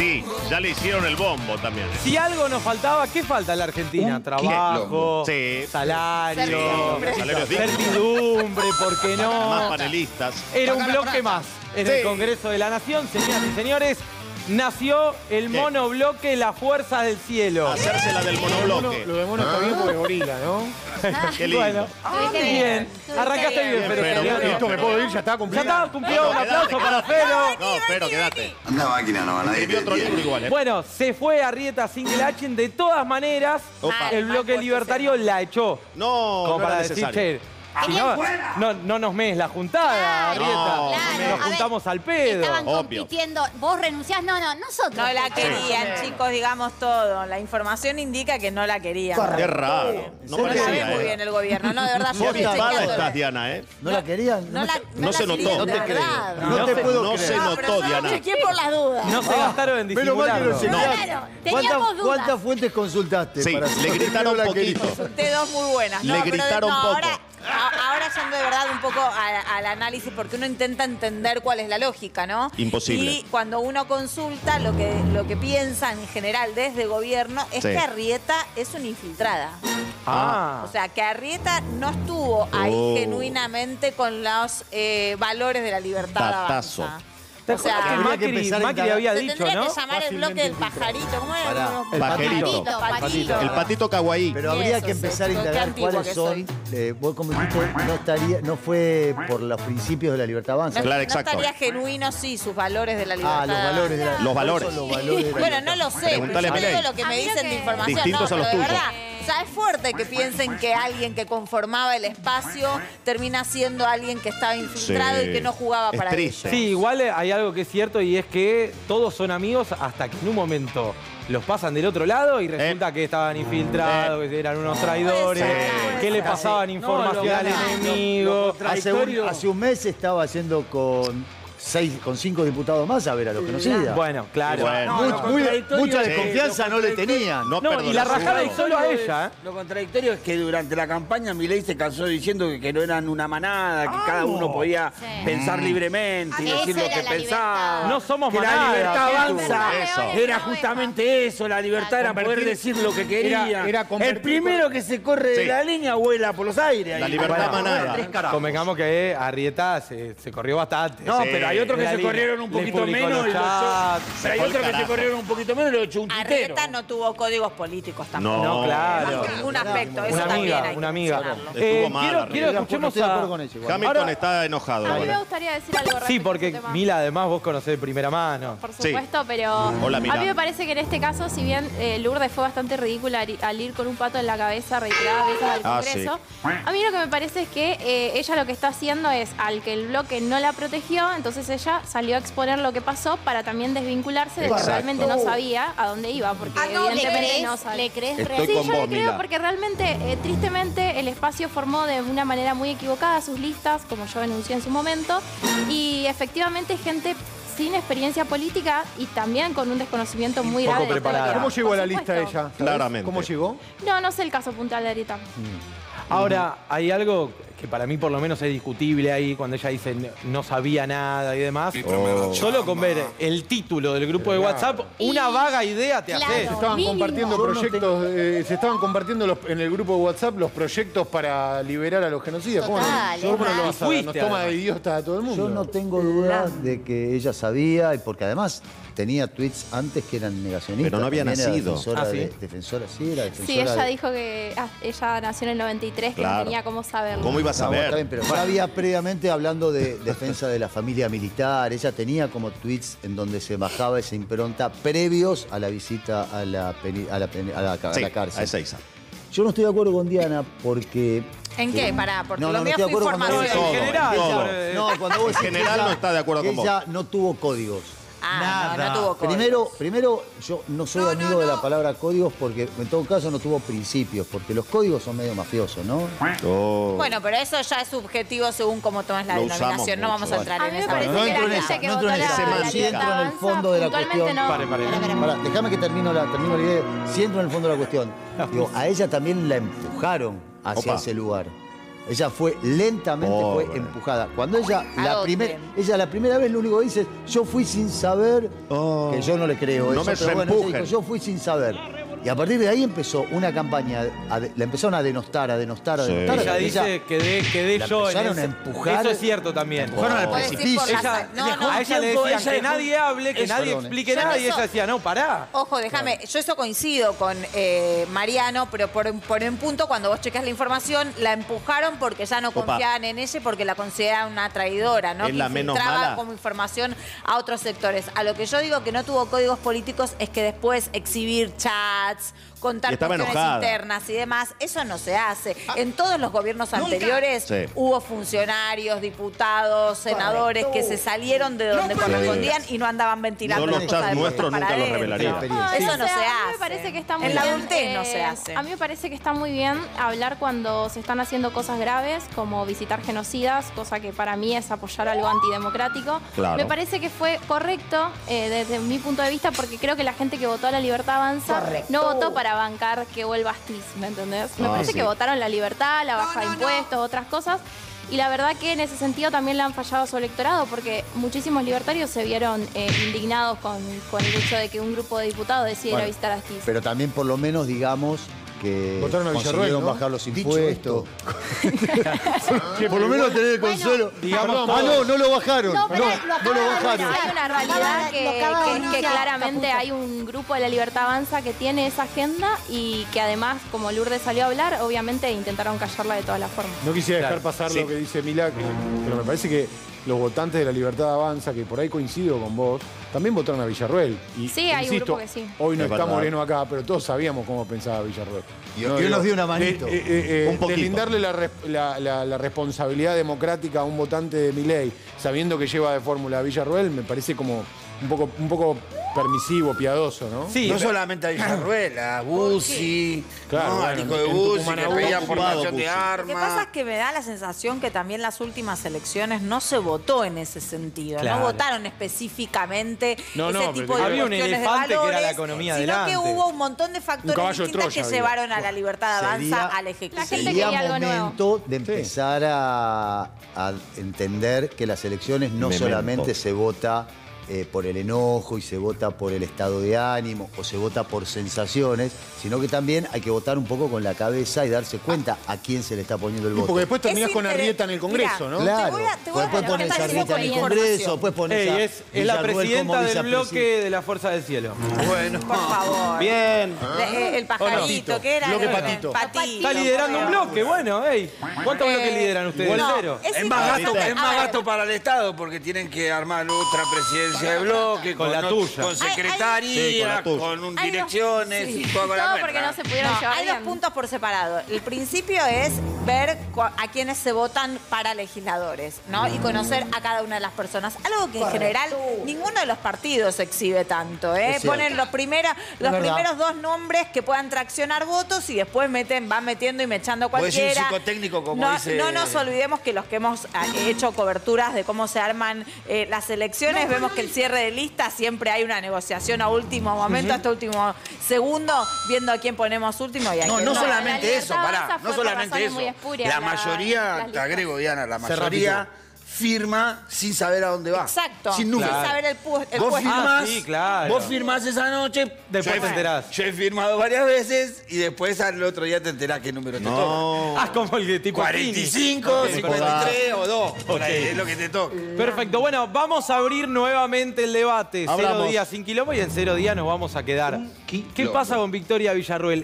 Sí, ya le hicieron el bombo también. Si algo nos faltaba, ¿qué falta en la Argentina? Trabajo, Sí. salario, Certidumbre. ¿por qué Más no? panelistas. Era un bloque más en el. Congreso de la Nación, señoras y señores. Nació el ¿Qué? monobloque La Fuerza del Cielo. Hacerse la del monobloque. Lo de mono está bien porque gorila, ¿no? Qué lindo. Bueno, Estuviste bien. bien. Arrancaste bien, bien. pero, Pero, pero, Listo, me puedo ir, ya está Ya cumplido. está, cumplió un aplauso para Felo. No, pero quédate. Anda máquina, no, nadie te otro libro igual, ¿eh? Bueno, se fue Arrieta Singelachen. De todas maneras, Opa. el bloque libertario la echó. No, Como no para era decir, necesario. che, si no, no, no nos mees la juntada, Claro, Arrieta. no, claro. Nos ver, juntamos al pedo. Estaban Obvio. compitiendo. Vos renunciás. No, no, nosotros. No la Sí. querían, chicos, digamos todo. La información indica que no la querían. Qué raro. No No sabe parecía, muy ¿eh? bien el gobierno. No, de verdad, Muy estás, Diana, ¿eh? ¿No la querían? No, la, No la se notó. No te creo. No No te se- puedo No creer. se No, pero notó, Diana. chequeé por las dudas. No se gastaron en disimularlo. Claro, teníamos ¿Cuántas, dudas. cuántas fuentes consultaste? Sí, le gritaron poquito. Junté dos muy buenas. Le No, pero de- gritaron no, poco. Ahora, a- ahora yendo de verdad un poco a- al análisis, porque uno intenta entender cuál es la lógica, ¿no? Imposible. Y cuando uno consulta, lo que, lo que piensan en general desde gobierno es Sí. que Arrieta es una infiltrada. Ah. O sea, que Arrieta no estuvo ahí Oh. genuinamente con los eh, valores de la libertad. Datazo. avanza. ¿Te O sea, que Macri, Macri había dicho, tendría ¿no? que llamar el bloque del pajarito. ¿Cómo era? Pará. El Pajerito. patito. Patito. El patito kawaii. Pero habría Eso, que empezar a chico, qué indagar cuáles que son. soy. eh, vos como dijiste, no, estaría, no fue por los principios de la libertad avanza. No, Claro, no exacto. estaría genuino, sí, sus valores de la libertad. Ah, los valores de la Los valores. ¿cuáles son los valores de la Bueno, no libertad? lo sé, Preguntale pero a digo Milei. lo que me dicen de que- información. Distintos no, a los pero de tuyos. verdad. O sea, es fuerte que piensen que alguien que conformaba el espacio termina siendo alguien que estaba infiltrado Sí. y que no jugaba Es para triste. ellos. Sí, igual hay algo que es cierto y es que todos son amigos hasta que en un momento los pasan del otro lado y resulta que estaban infiltrados, que eran unos traidores, puede que le pasaban información lo al enemigo. Hace un, hace un mes estaba haciendo con seis, con cinco diputados más a ver a los genocidas. Bueno, claro. Bueno. Muy- No, muy- contradictorio mucha es- desconfianza no le tenían. No, No, y la rajada y solo a ella, ¿eh? Lo contradictorio es que durante la campaña Milei se cansó diciendo que, que no eran una manada, que cada uno podía Sí. pensar libremente y Esa decir lo era que la pensaba. libertad. No somos que manada, la libertad Pitu. avanza. Eso. Era justamente eso, la libertad era poder Convertir- decir lo que quería. Era- era convertir- El primero que se corre de Sí. la línea vuela por los aires. La ahí. libertad Bueno, manada. Convengamos que Arrieta se, se corrió bastante. No, Sí. pero hay otros que se línea. corrieron un poquito menos los y lo echó. chats. Pero hay otros que se corrieron un poquito menos y lo echó un titero. Arrieta no tuvo códigos políticos tampoco. No. No, claro. Aspecto, eso Una también amiga, hay que una amiga. mencionarlo. Estuvo Eh, mal, quiero, escuchemos estoy de acuerdo a... con ella igual. Hamilton Ahora- está enojado. A mí ahora. me gustaría decir algo respecto Sí, a porque este tema. Mila, además, vos conocés de primera mano. Por Sí. supuesto, pero Hola, Mila. a mí me parece que en este caso, si bien eh, Lourdes fue bastante ridícula al- al ir con un pato en la cabeza reiteradas veces al Ah, Congreso, a mí lo que me parece es que eh, ella lo que está haciendo es, al que el bloque no la protegió, entonces ella salió a exponer lo que pasó para también desvincularse de que Exacto. realmente no sabía a dónde iba, porque Ah, no, ¿le evidentemente crees? no sabía. ¿Le crees Estoy real? Sí, con yo vos, le creo Mila. porque realmente, eh, tristemente, el espacio formó de una manera muy equivocada sus listas, como yo denuncié en su momento, y efectivamente gente sin experiencia política y también con un desconocimiento muy Poco grave. de. ¿Cómo llegó Por a la lista supuesto. ella? ¿Sabés Claramente. ¿Cómo llegó? No, no sé el caso puntual de Arita. Ahora, hay algo que para mí por lo menos es discutible ahí, cuando ella dice no, no sabía nada y demás. Oh. Solo con ver el título del grupo de WhatsApp, una vaga idea te Claro. haces. Se estaban mínimo. compartiendo proyectos, eh, se estaban compartiendo los- en el grupo de WhatsApp los proyectos para liberar a los genocidas. ¿Cómo, no- Total, cómo no es lo raro. vas a- Fuiste, nos toma de idiota a todo el mundo? Yo no tengo dudas de que ella sabía, y porque además tenía tweets antes que eran negacionistas. Pero no había nacido. Defensora Ah, ¿sí? de- defensora, sí, era defensora. Sí, ella de- dijo que ah, ella nació en el 93, que Claro. no tenía cómo saberlo. ¿Cómo ibas a No, está bien, ver? pero ya había previamente hablando de defensa de la familia militar. Ella tenía como tweets en donde se bajaba esa impronta previos a la visita a la, peni- a la, peni- a la, a Sí, la a cárcel. Ezeiza. Yo no estoy de acuerdo con Diana porque. ¿En qué? eh, Pará, porque no, no, no mío estoy de fue información. En general, No, cuando vos En general ella- no está de acuerdo con vos. Ella no tuvo códigos. Ah, no, no tuvo códigos. Primero, primero, yo no soy amigo de la palabra códigos porque en todo caso no tuvo principios, porque los códigos son medio mafiosos, ¿no? Oh. Bueno, pero eso ya es subjetivo según cómo tomas la Lo denominación. No mucho, vamos a entrar A en esa no entro en esa, no entro en esa libertad Entro en el fondo de la cuestión. no. Pare, pare. Pará, déjame que termino la, termino la idea. Si entro en el fondo de la cuestión. Digo, a ella también la empujaron hacia Opa. ese lugar. Ella fue lentamente Pobre. fue empujada. Cuando ella ¿A la primera ella la primera vez lo único que dice, yo fui sin saber Oh. que yo no le creo No eso, me pero bueno, ella reempujen. dijo, yo fui sin saber. Y a partir de ahí empezó una campaña, a de- la empezaron a denostar, a denostar, a Sí. denostar. Ella dice, quedé, quedé la yo en empezaron a ese- empujar. Eso es cierto también. Empujaron al Puede decir precipicio. Ella, no, dejó- no. a ella le tiempo, decían ella que dejó- nadie hable, que Eso, nadie explique nada, y ella decía, no, pará. Ojo, déjame, yo eso coincido con eh, Mariano, pero por, por un punto, cuando vos chequeas la información, la empujaron porque ya no Opa. confiaban en ella porque la consideraban una traidora, ¿no? Es que la menos mala. como información a otros sectores. A lo que yo digo que no tuvo códigos políticos es que después exhibir chats, contar cuestiones enojada. internas y demás, eso no se hace. En todos los gobiernos anteriores Sí. hubo funcionarios, diputados, senadores que se salieron de donde correspondían y no andaban ventilando las los chats nuestros nunca los revelaría. Ay, Eso o no sea, se A mí hace. me parece que está muy En la adultez no se hace. A mí me parece que está muy bien hablar cuando se están haciendo cosas graves, como visitar genocidas, cosa que para mí es apoyar algo antidemocrático. Claro. Me parece que fue correcto eh, desde mi punto de vista, porque creo que la gente que votó a la libertad avanza no votó para bancar que vuelva Astiz, ¿me entendés? Me Ah, parece sí. que votaron la libertad, la baja de impuestos, otras cosas. Y la verdad que en ese sentido también le han fallado a su electorado porque muchísimos libertarios se vieron eh, indignados con, con el hecho de que un grupo de diputados decidiera Bueno, visitar a Astiz. Pero también por lo menos digamos que Votaron a consiguieron ¿no? bajar los Dicho impuestos. por lo menos tener el consuelo. digamos ah, no, no lo bajaron. No, No, lo no bajaron. Hay una realidad que, que- que claramente hay un grupo de la Libertad Avanza que tiene esa agenda y que además, como Lourdes salió a hablar, obviamente intentaron callarla de todas las formas. No quisiera dejar Claro, pasar sí. lo que dice Mila, que- pero me parece que los votantes de la Libertad Avanza, que por ahí coincido con vos, también votaron a Villarruel. Y, Sí, hay un insisto, grupo que sí. Hoy no Es está verdad. Moreno acá, pero todos sabíamos cómo pensaba Villarruel. Y- hoy nos dio una manito. De, eh, eh, Un poquito. deslindarle la, res- la- la- la responsabilidad democrática a un votante de Milei, sabiendo que lleva de fórmula a Villarruel, me parece como un poco, un poco permisivo, piadoso, ¿no? Sí, no pero- solamente a Villarruel, a Buzzi, Claro, ¿no? al hijo de Tucumán que pedía formación de armas. Lo que pasa es que me da la sensación que también las últimas elecciones no se votó en ese sentido. Claro. No votaron específicamente No, ese no, tipo de había un cuestiones de elefante que era la valores, economía sino delante. que hubo un montón de factores de distintos que había. llevaron a la libertad avanza Sería- al La ejecutivo. gente Sería quería algo nuevo. momento de empezar a, a entender que las elecciones no Memento. solamente se vota eh, por el enojo y se vota por el estado de ánimo o se vota por sensaciones, sino que también hay que votar un poco con la cabeza y darse cuenta a quién se le está poniendo el Y voto. porque después terminás Es con interés- Arrieta en el Congreso, Mirá, ¿no? Claro, Te voy a- te voy a después pones a Arrieta en el. Congreso, después pones Ey, a es, es la presidenta del bloque de la Fuerza del Cielo. Bueno, Por favor. Bien. Le- el pajarito, ¿qué era? Bloque El- patito. patito. Está liderando un bloque, bueno, ey. ¿Cuántos Eh, bloques lideran ustedes? no, es Es más es gasto para el Estado porque tienen que armar otra presidencia de bloque Con la tuya. con Hay- hay- secretaría, Sí, con la tuya. con un Hay dos- direcciones sí. y toda con la Todo porque no se pudieron No, llevar hay bien. dos puntos por separado. El principio es ver cu- a quienes se votan para legisladores, ¿no? Y conocer a cada una de las personas. Algo que en general ninguno de los partidos exhibe tanto, ¿eh? Es cierto. Ponen los, primera- los verdad. primeros dos nombres que puedan traccionar votos y después meten, van metiendo y mechando Puede ser un cualquiera. psicotécnico, como no, dice- no nos olvidemos que los que hemos ah, hecho coberturas de cómo se arman eh, las elecciones, vemos que el cierre de lista siempre hay una negociación a último momento, hasta último segundo, viendo a quién ponemos último y a No, quién no La solamente eso, pará, no solamente eso. espurias, La la- mayoría, te agrego Diana, la mayoría firma sin saber a dónde va. Exacto. Sin Sin número. saber el, pu- el Vos puesto. firmás, Ah, sí, claro. vos firmás esa noche. Después yo te enterás. Yo he firmado varias veces y después al otro día te enterás qué número te toca. No. Ah, como el de tipo 45, Pini. 53 o 2. Por ahí es lo que te toca. Perfecto, bueno, vamos a abrir nuevamente el debate. Cero días sin quilombo y en cero días nos vamos a quedar. ¿Qué pasa con Victoria Villarruel?